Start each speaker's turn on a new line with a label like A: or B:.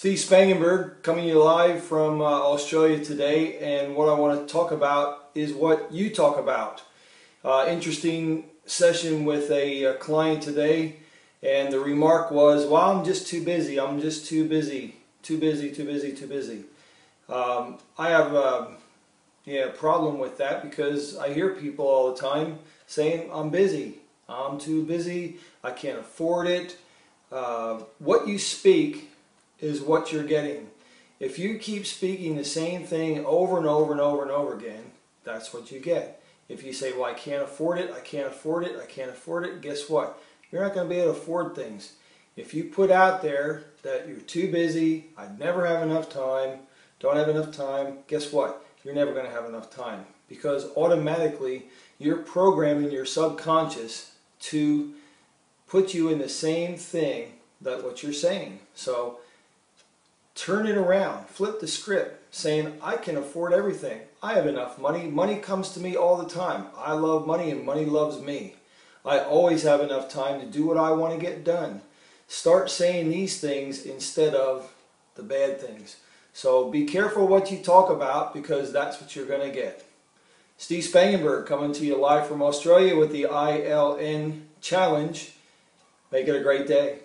A: Steve Spangenberg coming to you live from uh, Australia today and what I want to talk about is what you talk about. Uh, interesting session with a, a, client today and the remark was, well I'm just too busy, I'm just too busy, too busy, too busy, too busy. Um, I have a yeah, problem with that because I hear people all the time saying I'm busy, I'm too busy, I can't afford it. Uh, what you speak is what you're getting. If you keep speaking the same thing over and over and over and over again, that's what you get. If you say, well, I can't afford it, I can't afford it, I can't afford it, guess what? You're not going to be able to afford things. If you put out there that you're too busy, I never have enough time, don't have enough time, guess what? You're never going to have enough time because automatically you're programming your subconscious to put you in the same thing that what you're saying. So turn it around, flip the script, saying, I can afford everything. I have enough money. Money comes to me all the time. I love money and money loves me. I always have enough time to do what I want to get done. Start saying these things instead of the bad things. So be careful what you talk about because that's what you're going to get. Steve Spangenberg coming to you live from Australia with the ILN Challenge. Make it a great day.